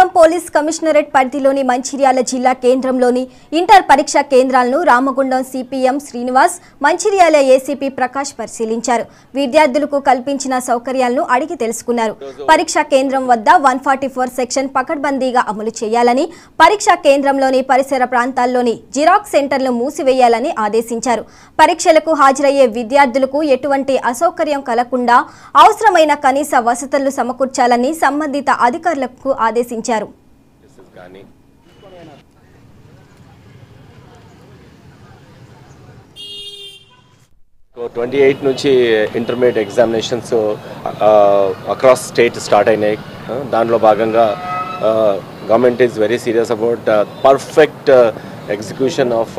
Ramagundam police commissionerate పరిధిలోని మంచిర్యాల జిల్లా కేంద్రంలోని ఇంటర్ పరీక్షా కేంద్రాలను రామగుండం సిపిఎం శ్రీనివాస్ మంచిర్యాల ఏసీపీ ప్రకాష్ పరిశీలించారు. విద్యార్థులకు కల్పించిన సౌకర్యాలను అడిగి తెలుసుకున్నారు. పరీక్షా కేంద్రం వద్ద వన్ సెక్షన్ పకడ్బందీగా అమలు చేయాలని పరీక్షా కేంద్రంలోని పరిసర ప్రాంతాల్లోని జిరాక్స్ సెంటర్లు మూసివేయాలని ఆదేశించారు. పరీక్షలకు హాజరయ్యే విద్యార్థులకు ఎటువంటి అసౌకర్యం కలగకుండా అవసరమైన కనీస వసతులు సమకూర్చాలని సంబంధిత అధికారులకు ఆదేశించారు. వివరించారు కానీ ట్వంటీ ఎయిట్ నుంచి intermediate examinations across state start అయినాయి. దానిలో భాగంగా government is very serious about perfect execution of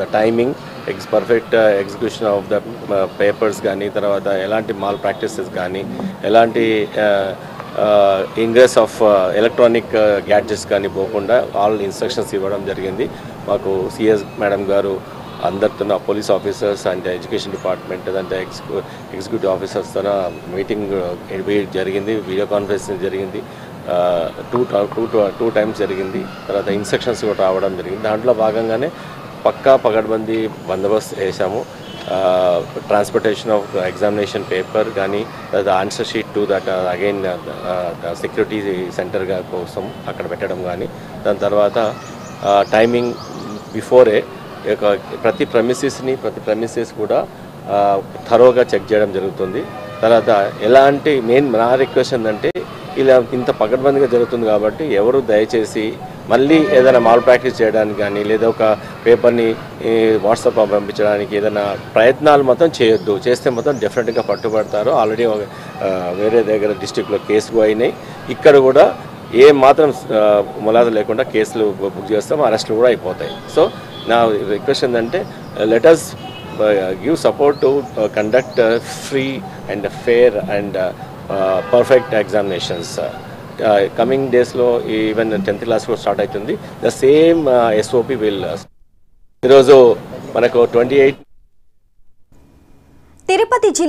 the timing ex perfect execution of the papers కానీ తర్వాత ఎలాంటి మాల్ ప్రాక్టీసెస్ కానీ ఎలాంటి ఇంగ్రెస్ ఆఫ్ ఎలక్ట్రానిక్ గ్యాడ్జెట్స్ కానీ పోకుండా ఆల్ ఇన్స్ట్రక్షన్స్ ఇవ్వడం జరిగింది. మాకు సిఎస్ మేడం గారు అందరితో police officers and education department and execu executive ఆఫీసర్స్తో meeting జరిగింది వీడియో కాన్ఫరెన్స్ జరిగింది. టూ టూ టూ టైమ్స్ జరిగింది. తర్వాత ఇన్స్ట్రక్షన్స్ కూడా రావడం జరిగింది. దాంట్లో భాగంగానే పక్కా పగడ్బందీ బందోబస్తు వేసాము ట్రాన్స్పోర్టేషన్ ఆఫ్ ఎగ్జామినేషన్ పేపర్ కానీ answer sheet to that again security సెంటర్గా కోసం అక్కడ పెట్టడం కానీ దాని తర్వాత టైమింగ్ బిఫోరే ప్రతి ప్రమిసెస్ని ప్రతి ప్రమిసెస్ కూడా థరోగా చెక్ చేయడం జరుగుతుంది. తర్వాత ఎలాంటి మెయిన్ నా రిక్వెస్ట్ ఏంటంటే ఇలా ఇంత పకడ్బందీగా జరుగుతుంది కాబట్టి ఎవరు దయచేసి మళ్ళీ ఏదైనా మాల్ ప్రాక్టీస్ చేయడానికి కానీ లేదా ఒక పేపర్ని వాట్సాప్ పంపించడానికి ఏదైనా ప్రయత్నాలు మొత్తం చేయొద్దు. చేస్తే మొత్తం డెఫినెట్గా పట్టుబడతారు. ఆల్రెడీ వేరే దగ్గర డిస్టిక్లో కేసులు అయినాయి. ఇక్కడ కూడా ఏ మాత్రం ములాద లేకుండా కేసులు బుక్ చేస్తాం అరెస్టులు కూడా అయిపోతాయి. సో నా రిక్వెస్ట్ ఏంటంటే letters give support to conduct free and fair and perfect examinations coming డేస్లో ఈవెన్ టెన్త్ క్లాస్ కూడా స్టార్ట్ అవుతుంది. ద సేమ్ ఎస్ఓపి విల్ ఈరోజు మనకు ట్వంటీ ఎయిట్ తిరుపతి జిల్లా